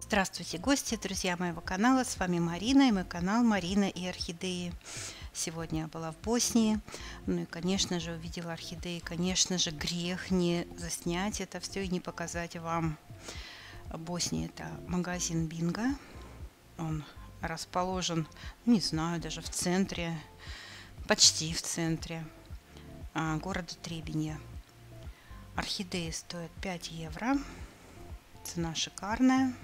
Здравствуйте, гости, друзья моего канала. С вами Марина и мой канал Марина и Орхидеи. Сегодня я была в Боснии. Ну и, конечно же, увидела орхидеи. Конечно же, грех не заснять это все и не показать вам. Босния это магазин Бинго. Он расположен, не знаю, даже в центре, почти в центре а, города Требенья. Орхидеи стоят 5 евро. Цена шикарная.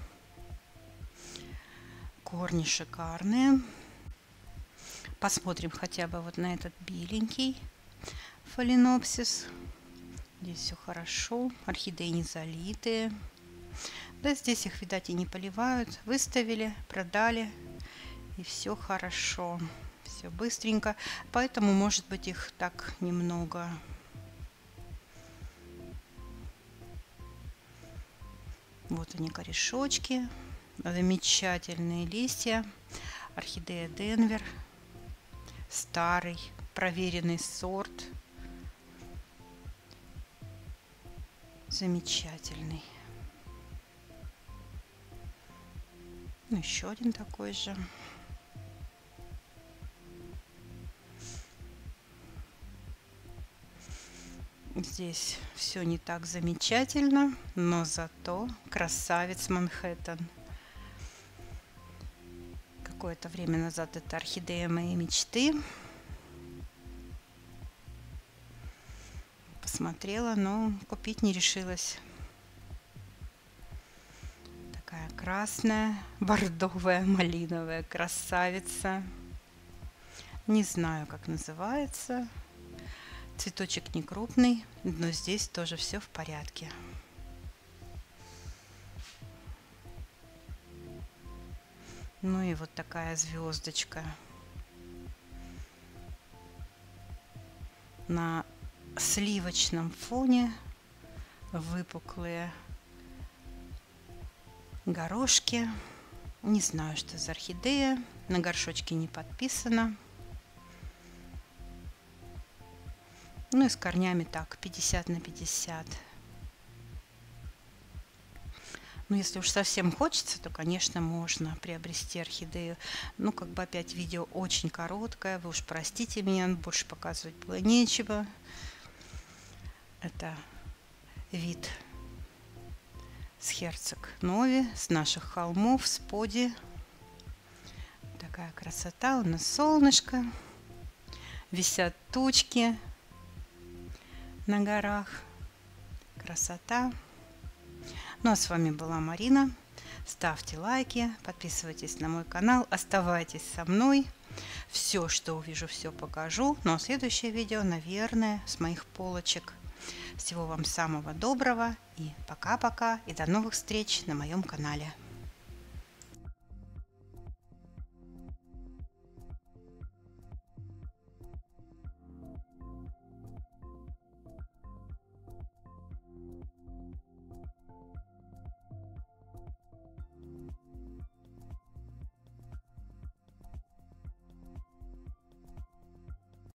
Корни шикарные. Посмотрим хотя бы вот на этот беленький фаленопсис. Здесь все хорошо. Орхидеи не залитые. Да, здесь их, видать, и не поливают. Выставили, продали. И все хорошо. Все быстренько. Поэтому, может быть, их так немного Вот они корешочки, замечательные листья. Орхидея Денвер, старый, проверенный сорт. Замечательный. Ну, еще один такой же. Здесь все не так замечательно, но зато красавец Манхэттен. Какое-то время назад это орхидея моей мечты. Посмотрела, но купить не решилась. Такая красная, бордовая, малиновая красавица. Не знаю, как называется. Цветочек не крупный, но здесь тоже все в порядке. Ну и вот такая звездочка. На сливочном фоне выпуклые горошки. Не знаю, что за орхидея. На горшочке не подписано. Ну и с корнями так, 50 на 50. Ну, если уж совсем хочется, то, конечно, можно приобрести орхидею. Ну, как бы опять видео очень короткое. Вы уж простите меня, больше показывать было нечего. Это вид с Херцог Нови, с наших холмов, с поди. Такая красота. У нас солнышко. Висят тучки на горах. Красота. Ну а с вами была Марина. Ставьте лайки, подписывайтесь на мой канал, оставайтесь со мной. Все, что увижу, все покажу. Ну а следующее видео, наверное, с моих полочек. Всего вам самого доброго и пока-пока и до новых встреч на моем канале.